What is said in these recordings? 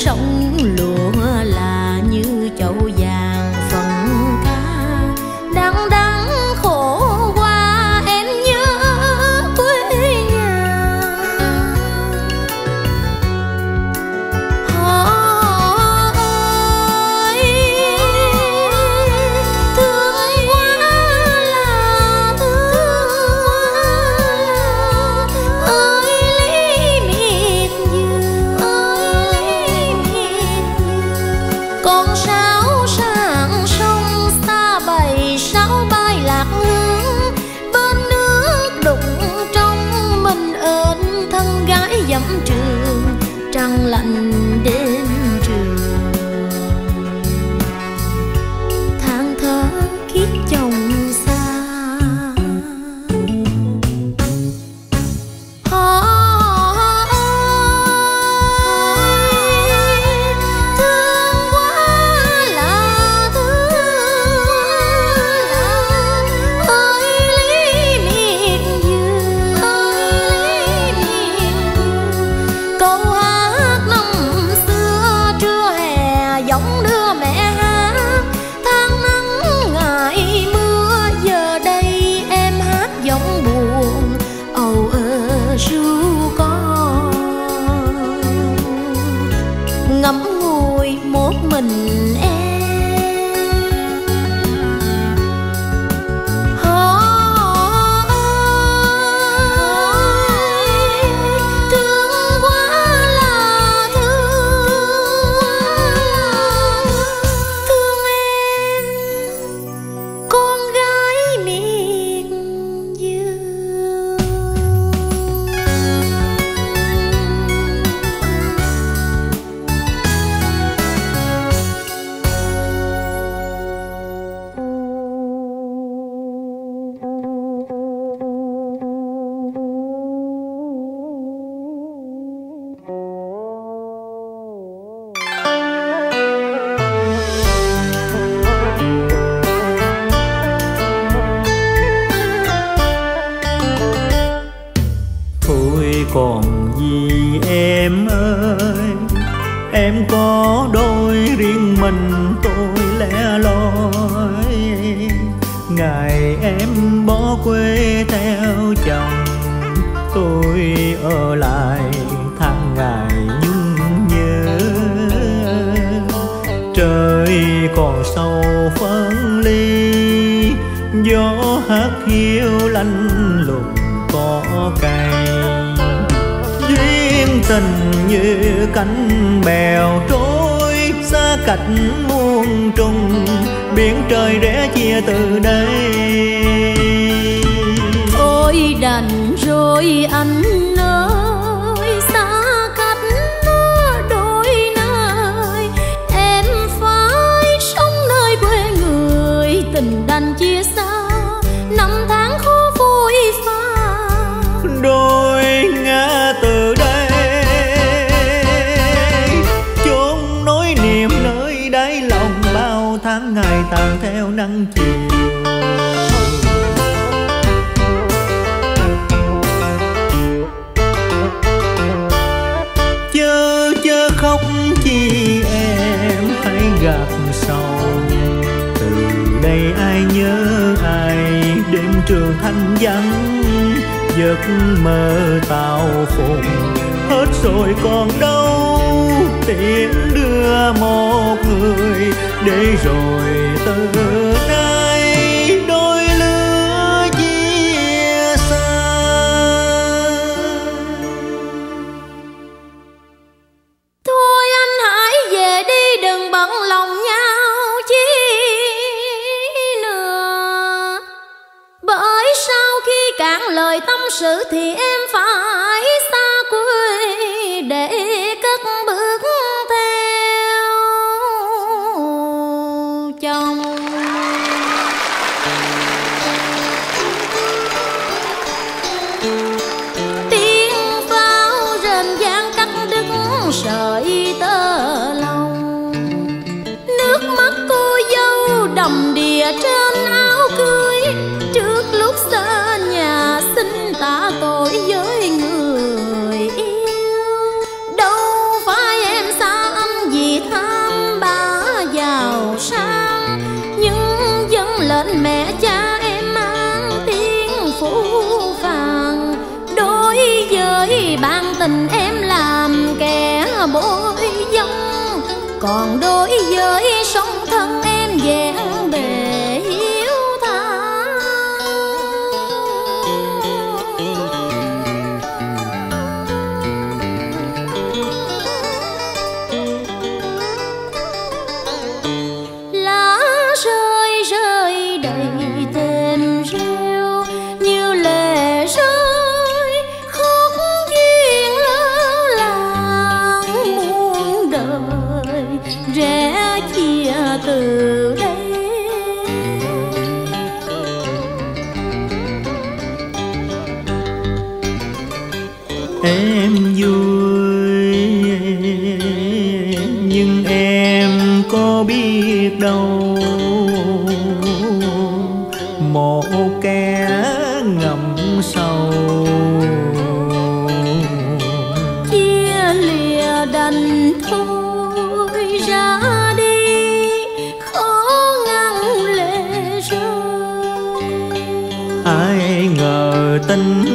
少年 mình tôi lẻ loi. Ngày em bỏ quê theo chồng, tôi ở lại tháng ngày nhung nhớ. Trời còn sâu phân ly, gió hát hiu lạnh lùng có cay. Duyên tình như cánh bèo trôi cách muôn trùng biển trời rẽ chia từ đây. Ôi đành rồi anh trường thanh vắng giấc mơ tao khùng. Hết rồi còn đâu tiễn đưa một người, để rồi từ nay sử thì. Mỗi em còn đối với em vui nhưng em có biết đâu. Một kẻ ngậm sầu. Chia lìa đành thôi ra đi khó ngăn lệ rơi. Ai ngờ tình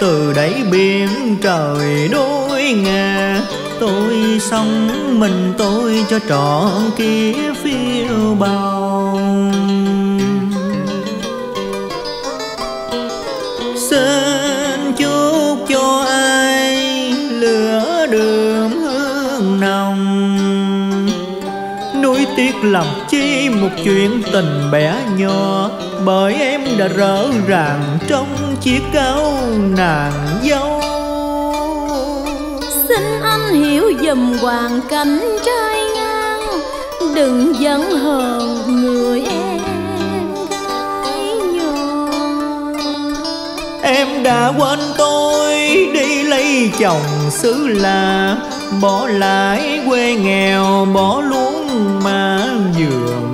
từ đáy biển trời đôi ngà Tôi sống mình tôi cho trọn kia phiêu bồng Xin chúc cho ai lửa đường hương nồng. Nuối tiếc làm chi một chuyện tình bé nhỏ Bởi em đã rỡ ràng trong chiếc áo nàng dâu. Xin anh hiểu dùm hoàn cảnh trai ngang đừng giận hờn người em gái nhỏ. Em đã quên tôi đi lấy chồng xứ lạ Bỏ lại quê nghèo bỏ luôn mà giường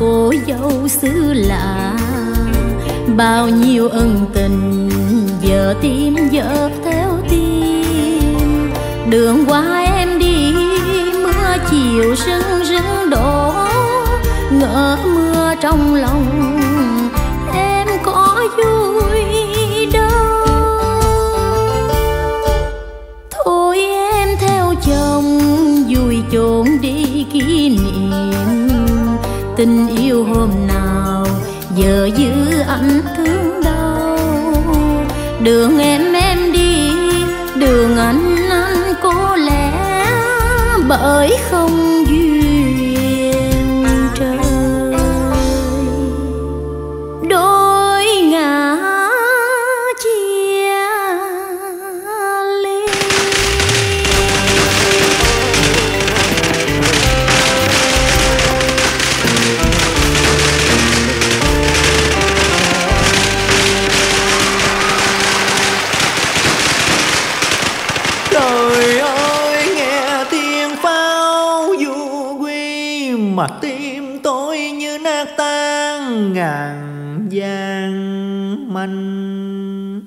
cô dâu xứ lạ. Bao nhiêu ân tình giờ tim dợp theo tim. Đường qua em đi, mưa chiều rưng rưng đổ. Ngỡ mưa trong lòng tình yêu hôm nào giờ giữ anh thương đau. Đường em Mà tim tôi như nát tan ngàn gian manh.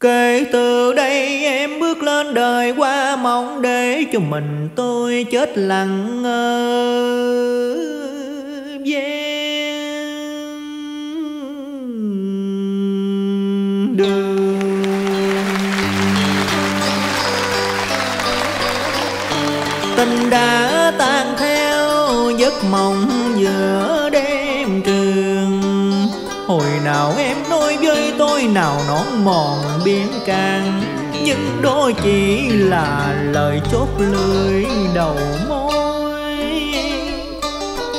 Kể từ đây em bước lên đời qua mong để cho mình tôi chết lặng ở gian đường. Tình đã giấc mộng giữa đêm trường. Hồi nào em nói với tôi nào nón mòn biến càng nhưng đó chỉ là lời chốt lưỡi đầu môi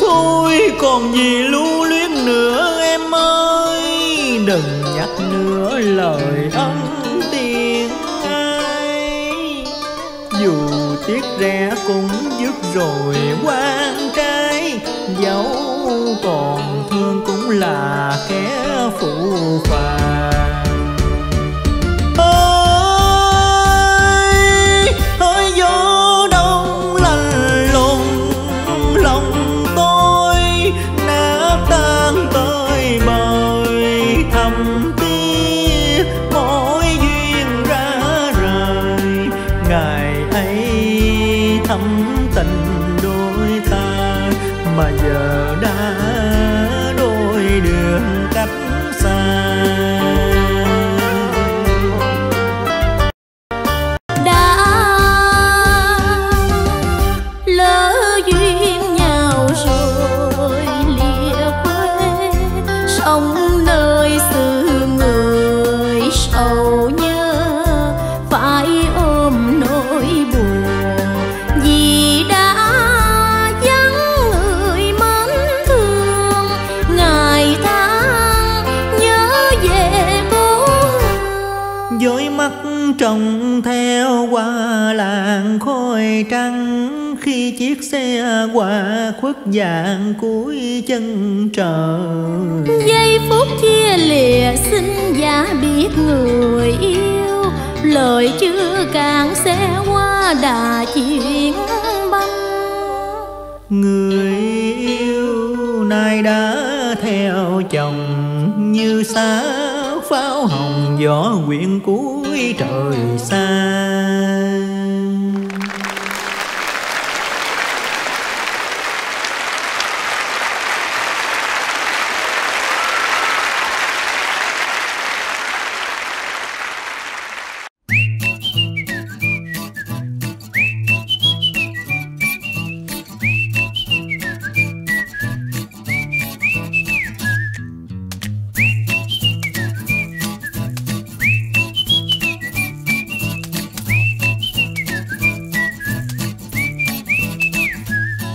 thôi còn gì lưu luyến nữa em ơi, đừng nhắc nữa lời ân tiếng ai. Dù tiếc rẻ cũng dứt rồi qua là kẻ phụ phàng khói trắng khi chiếc xe qua khuất dạng cuối chân trời. Giây phút chia lìa xin giả biết người yêu lời chưa càng xe qua đà chuyện băng. Người yêu nay đã theo chồng như xa pháo hồng gió quyện cuối trời xa